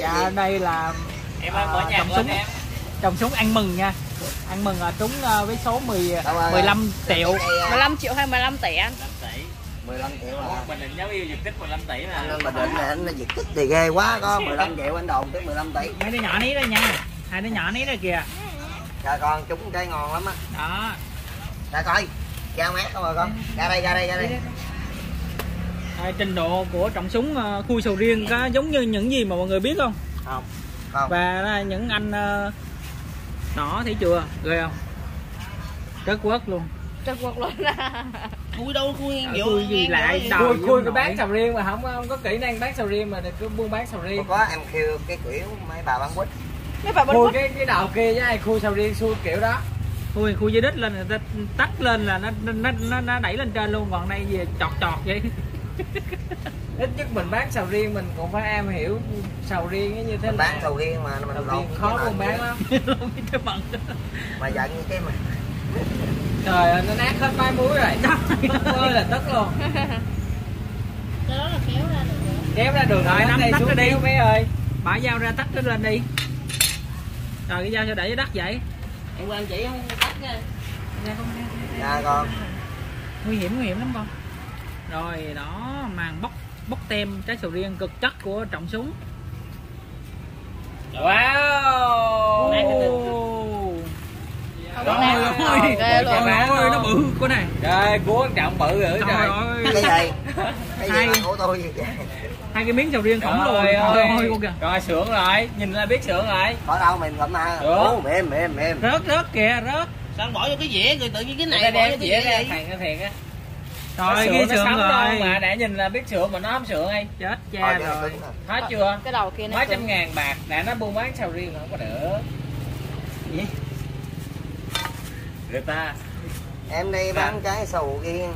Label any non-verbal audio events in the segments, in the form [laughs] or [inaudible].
dạ đây là em ơi À, mở nhạc trồng súng. em. Trồng súng ăn mừng nha. Ăn mừng là trúng ờ, với số 10 Đâu rồi? 15 triệu. 15 triệu hay 15 tỷ anh? 5 tỷ 15 triệu à. Bình Định giáo yêu diện tích 15 tỷ mà. Anh Bình Định này anh diện tích thì ghê quá có [laughs] 15 triệu anh đồn tới 15 tỷ mấy đứa nhỏ ní đây nha. Hai đứa nhỏ ní đây kìa. Trời con chúng trái ngon lắm á. Đó. Ra coi. Ra mát không rồi con. Ra đây ra đây ra đây Đây, trình độ của trọng súng ờ, khui sầu riêng có giống như những gì mà mọi người biết không? Không Không. Và những anh ờ, nỏ thấy chưa? Ghê không? Rất quất luôn. Trật quật luôn. [laughs] Khui đâu khui Ờ, vô khui gì lại đầu khui khui cái bán sầu riêng mà không không có kỹ năng bán sầu riêng mà cứ buôn bán sầu riêng. Có em kêu cái kiểu mấy bà bán quýt. Mấy bà khui quốc cái cái đầu kia với ai khui sầu riêng xui kiểu đó. Khui khui dưới đít lên người ta tắt lên là nó nó nó, nó đẩy lên trên luôn còn đây gì chọt chọt vậy [laughs] ít nhất mình bán sầu riêng mình cũng phải em hiểu sầu riêng nó như thế Mình bán sầu riêng mà mình cái khó buôn bán lắm. [laughs] Mà giận như cái mà. Trời ơi nó nát hết mai muối rồi. [laughs] Ơi là tức luôn. Cái đó là kéo ra được kéo ra đường Rồi, nắm xuống ra đi. mấy ơi. Bả dao ra tắt nó lên đi. Rồi cái dao sao để dưới đất vậy. Em qua anh chỉ không tắt nha. Ra con. Nguy hiểm nguy hiểm lắm con rồi đó màn bóc bóc tem trái sầu riêng cực chất của trọng súng. Wow. Ôi, ghê luôn. trời ơi nó bự của này trời quan trọng bự dữ trời trời. ơi. Cái gì Cái gì của tôi vậy? hai cái miếng sầu riêng khổng lồ Trời trời ơi. ơi con kìa. Rồi sưởng rồi nhìn là biết sưởng rồi Có đâu mềm lắm Được. Ồ, Mềm mềm mềm. Rớt rớt kìa rớt. Sao anh bỏ vô cái dĩa rồi tự nhiên cái này bỏ vô cái dĩa ra thằng thiệt á trời Nó ghi nó sườn sống đâu rồi mà để nhìn là biết sưởng mà nó không sưởng hay chết Thôi, cha nó rồi. nè. hết chưa? Cái đầu kia nó mấy trăm ngàn bạc để nó buôn bán sầu riêng không có được. Gì? Người ta. Em đi bán trái sầu riêng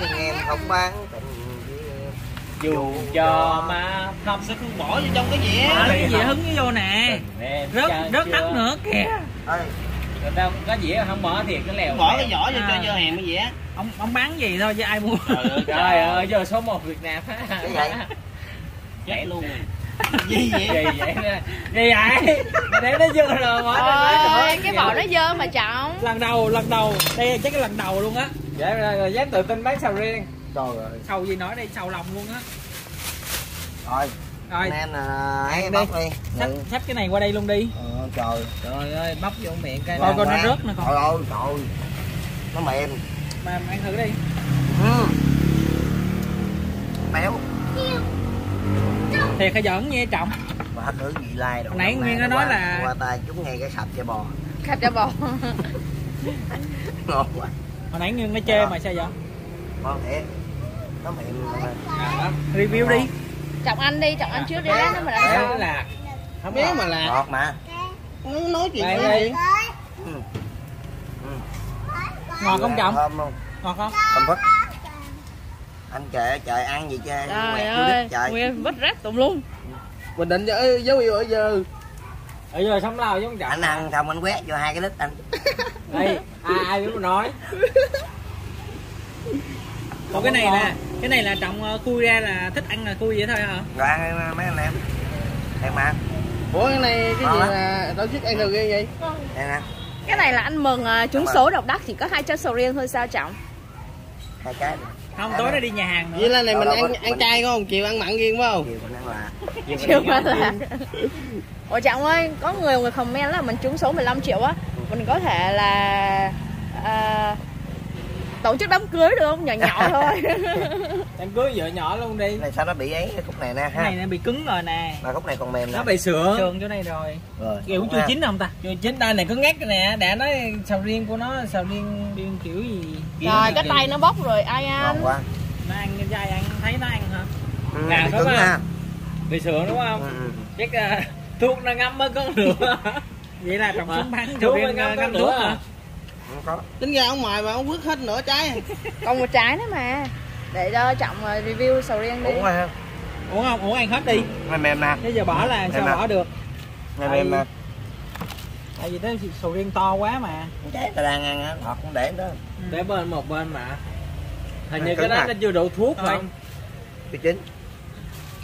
nhưng Em không bán tình riêng dù cho mà không sao không bỏ vô trong cái dĩa cái dĩa hứng vô nè. Rớt rớt đất nữa kìa. Ơi người ta có dĩa không bỏ thiệt cái lèo. Bỏ cái vỏ vô À. cho vô hàng cái dĩa. Ông ông bán gì thôi chứ ai mua. Trời ơi trời ơi giờ số 1 Việt Nam á. Vậy? luôn. gì vậy? Gì vậy gì vậy? Để nó dư rồi bỏ Ôi, cái vỏ nó dơ mà trọng lần đầu lần đầu. Đây chắc cái lần đầu luôn á. Vậy rồi, rồi dám tự tin bán sầu riêng. Trời ơi. Sầu gì nói đây sầu lòng luôn á. Rồi rồi. Em là ấy Ăn bóc đi. đi. Xách Ừ. xách cái này qua đây luôn đi. Ờ, Trời trời ơi bóc vô miệng cái Coi coi nó rớt nè con. Trời ơi trời. Nó mềm. Mà ăn thử đi. Ừ. Béo. Thiệt hay giỡn nha trọng Mà hết nữa vị lai đồ Hồi nãy nay nó nói qua- là- Qua tay chúng nghe cái sạch cho bò. Khạch cho bò. [laughs] Ngon quá. Hồi nãy nguyên nó chê mà sao vậy? Ngon thiệt. Nó mềm mà. review đi Trọng ăn đi, trọng ăn trước đi lát nữa mình ăn sau là không biết mà là Ngọt mà. Nó nói chuyện đây. gì ừ. ngọt không trọng Thơm không? ngọt không? Thơm phức Anh trời trời ăn gì chơi Trời ơi, trời. Nguyên vứt rác tùm luôn. Bình định dấu dấu hiệu ở giờ. Ở giờ sống lao giống chậm Anh ăn xong anh quét vô hai cái lít anh. Đây ai ai biết mà nói. [laughs] Còn cái này là cái này là trọng ờ, khui ra là thích ăn là khui vậy thôi hả? Rồi ăn mấy anh em. Em ăn ủa cái này cái Ngon gì là tổ chức ăn được ghê vậy? Em ăn Cái này là ăn mừng à, trúng số độc đắc chỉ có hai chân sầu riêng thôi sao trọng? Hai cái không tối nay đi nhà hàng nữa. Vậy là này mình ăn ăn chay không? Chiều ăn mặn riêng phải không? Chiều mình ăn là Chưa mà là Ủa trọng ơi, có người người comment là mình trúng số 15 triệu á. Mình có thể là à, tổ chức đám cưới được không? Nhỏ nhỏ [laughs] thôi. Em cưới vợ nhỏ luôn đi. Cái này sao nó bị ấy? Cái khúc này nè cái ha này nó bị cứng rồi nè. Mà khúc này còn mềm nè. Nó bị sữa sườn chỗ này rồi. Rồi kiểu chưa ha. chín không ta? Chưa chín. Đây này cứ ngắt cái nè. Đã nói sầu riêng của nó sầu riêng điên kiểu gì? Rồi cái tay nó bốc rồi, ai Ngon ăn quá. Nó ăn cái dai ăn thấy nó ăn hả? Ừ, Nè, bị cứng không? ha. Bị sữa đúng không? Ừ, ừ. chắc uh, [laughs] thuốc nó ngâm mới có được vậy là trọng súng bán Thuốc riêng ngâm ngâm nữa thuốc à hả Không có. Tính ra ông mời mà ông vứt hết nửa trái [laughs] Còn một trái nữa mà. Để cho trọng à, review sầu riêng đi. Uống quá ha. Uống không? Uống ăn hết đi. Mềm mềm nè. Bây giờ bỏ là sao Em à. bỏ được? Mềm mềm nè. Tại vì cái sầu riêng to quá mà. Trái ta đang ăn á Ngọt cũng để đó. Để bên một bên mà. Hình như cái đó à? nó chưa đủ thuốc phải Ờ. không? Cái chín.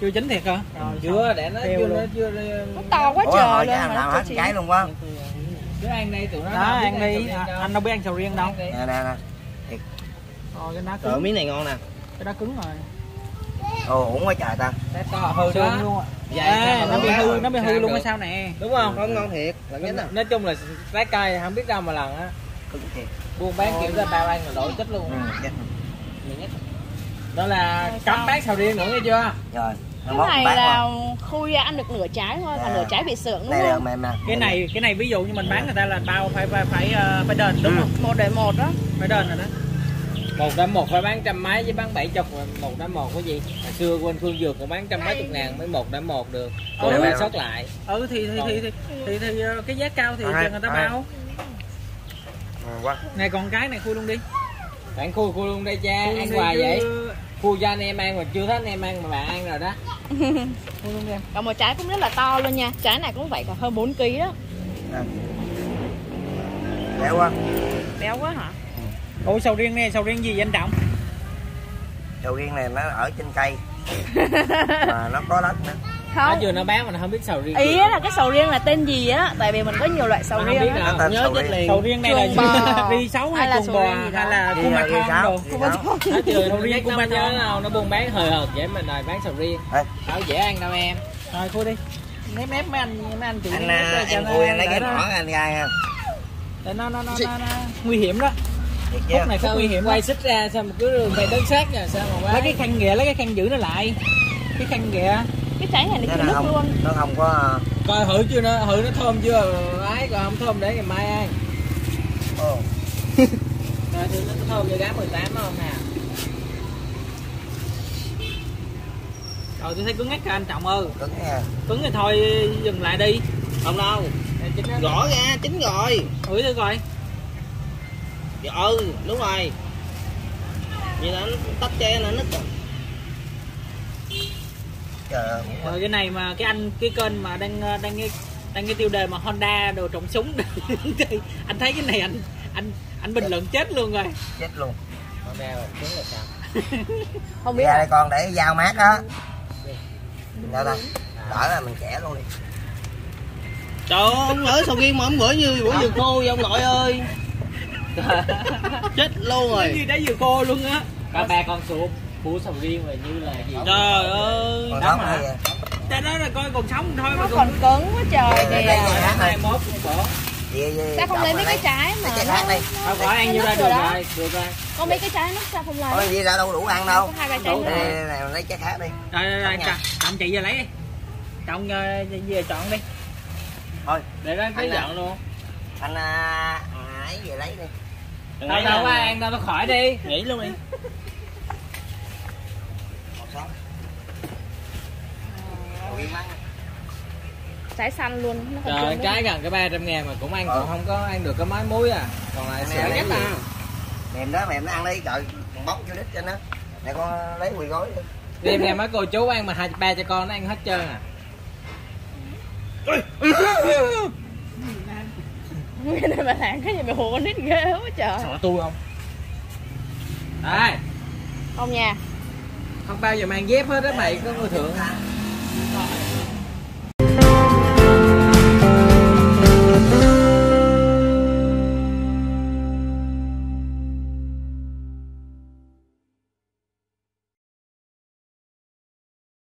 Chưa chín thiệt hả? Rồi chưa để nó chưa nó chưa nó to quá trời luôn cái chưa luôn quá đứa ăn đây tụi nó đó ăn đi. riêng à, anh đâu biết ăn sầu riêng đâu. Nè nè nè. Rồi cái đá cứng. miếng này ngon nè. Cái đá cứng rồi. Ồ uổng quá trời ta. To hư xương đó luôn Vậy à, sao nó mà bị hư nó bị hư luôn hay sao nè? Đúng không? Không ngon thiệt. Là nhất nè nói chung là trái cây không biết đâu mà lần á. Cứng thiệt. Buôn bán kiểu ra bao ăn là đổi chết luôn ừ, chết. Đó là cấm bán sầu riêng nữa nghe chưa? Rồi cái này bán là khui ra ăn được nửa trái thôi còn Dạ. nửa trái bị sượng đúng không? mềm nè cái này cái này ví dụ như mình bán người ta là bao phải phải phải ờ, phải đền đúng Ừ. không? Một để một đó. Phải đền rồi đó. Một đám một phải bán trăm mấy với bán bảy chục một đám một cái gì? Hồi xưa quên phương dược còn bán trăm mấy chục ngàn mới một đám một được. Ừ. rồi bán sót lại. Ừ thì thì thì thì thì, thì, ờ, cái giá cao thì Rồi, người ta bao. Này còn cái này khui luôn đi. Bạn khui khui luôn đây cha Khui ăn hoài vậy khui cho anh em ăn mà chưa thấy anh em ăn mà bạn ăn rồi đó. [laughs] Còn một trái cũng rất là to luôn nha. Trái này cũng phải cả hơn 4 kg đó. Béo quá. Béo quá hả? Ủa sầu riêng này sầu riêng gì vậy anh trọng? Sầu riêng này nó ở trên cây. [laughs] Mà nó có đất nữa không. Chưa nó bán mà nó không biết sầu riêng ý là cái sầu riêng là tên gì á? Tại vì mình có nhiều loại sầu Mà không riêng biết tên nhớ riêng. liền. sầu riêng này là ri sấu hay Hay là sầu bò riêng hay là cung ma thon đồ? Sầu riêng. Riêng ba nhớ thon. đâu nó buôn bán hời hợt vậy mình đòi bán sầu riêng. Đâu dễ ăn đâu em. Rồi khui đi. Ném ném mấy anh mấy anh chị anh à, cho em nó- khui anh lấy cái nỏ anh gai ha. Nó nó nó, nó, nguy hiểm đó. Khúc này khúc nguy hiểm quay xích ra sao mà cứ đường về đứng sát nha sao mà lấy cái khăn ghẹ lấy cái khăn giữ nó lại. Cái khăn ghẹ cái trái này nó là chưa nước luôn. Nó không có coi thử chưa nó thử nó thơm chưa? Ái còn không thơm để ngày mai ăn. Ồ, [laughs] coi thử nó thơm như đá 18 không nè. Rồi tôi thấy cứng ngắt cả anh trọng ơi. Cứng nha cứng thì thôi dừng lại đi. Không đâu. Gõ ra chín rồi. Thử thử coi. Dạ, Ừ đúng rồi. Vậy là nó tách che nó nứt rồi ơi rồi cái này mà cái anh cái kênh mà đang ờ, đang cái đang cái tiêu đề mà Honda đồ trồng súng. [laughs] Anh thấy cái này anh anh anh bình luận chết luôn rồi. Chết luôn. Con đeo trứng là sao? [laughs] Không biết đây con để dao mát đó đâu ta đỡ là mình trẻ luôn. Đi Trời ơi ông ở sầu riêng mà ông bữa như bữa vừa khô vậy ông nội ơi? [laughs] Chết luôn rồi. Như đá dừa khô luôn á? Ba ba con sụp củ sầu riêng mà như là gì? Trời ơi sống hả? cái đó là coi còn sống thôi mà nó còn còn cứng quá trời. Đây, kìa đây, đây. hai mốt bỏ gì gì sao không lấy mấy cái đây. trái mà trái nó khác đi. Nó khỏi ăn như ra được rồi được rồi. Có mấy cái trái nó sao không Thôi lấy? gì ra đâu đủ ăn đâu. Hai ba trái đây, đây, này, lấy trái khác đi. Rồi rồi rồi Không nha. trọng chị về lấy đi. Trọng ờ, về chọn đi. Thôi. Để đó cái giận luôn. anh à, à, ấy về lấy đi. Đâu đâu có ăn đâu nó khỏi đi. Nghỉ luôn đi một sống Sầu riêng mắng. Trái xanh luôn nó còn trời trái gần cái 300 ngàn mà cũng ăn còn không có ăn được cái mái muối à. Còn lại này nhất à mềm đó mềm nó ăn đi trời bóc vô đít cho nó. Này con lấy quỳ gói đi. Đêm nay mấy cô chú ăn mà hai ba cho con nó ăn hết trơn à. Nguyên này mà làm cái gì mà hùa con nít ghê quá trời. Sợ tôi không? Đây. Không nha không bao giờ mang dép hết á mày có người thượng.